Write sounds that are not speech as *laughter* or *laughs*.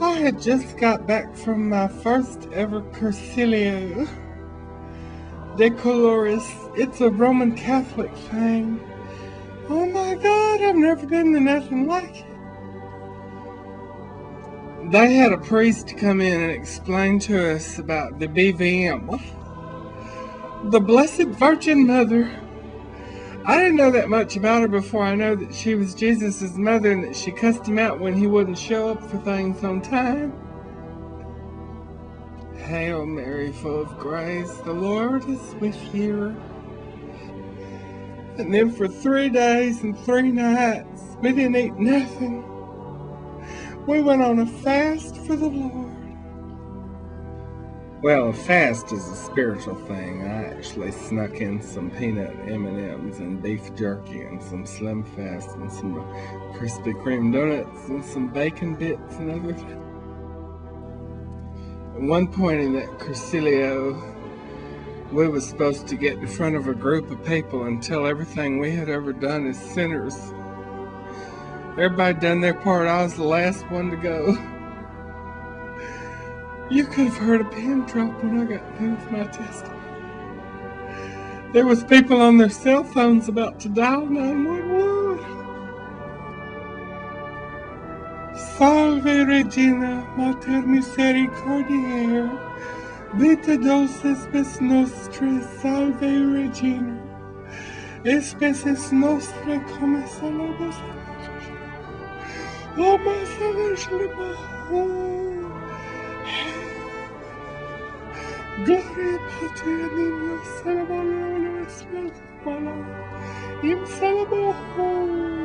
I had just got back from my first ever Cursillo de Colores. It's a Roman Catholic thing. Oh my god, I've never been to nothing like it. They had a priest come in and explain to us about the BVM. The Blessed Virgin Mother. I didn't know that much about her before I know that she was Jesus' mother and that she cussed him out when he wouldn't show up for things on time. Hail Mary, full of grace, the Lord is with you. And then for three days and three nights, we didn't eat nothing. We went on a fast for the Lord. Well, fast is a spiritual thing. I actually snuck in some peanut M&Ms and beef jerky and some Slim Fast and some Krispy Kreme donuts and some bacon bits and other. At one point in that Cursillo, we was supposed to get in front of a group of people and tell everything we had ever done as sinners. Everybody done their part. I was the last one to go. *laughs* You could have heard a pin drop when I got through with my testimony. There was people on their cell phones about to dial 911. Salve Regina, Mater Misericordiae, vita dulcis spes nostre, salve Regina, especies nostre come salubus. Oh, my salvation, Salvador Im Salvador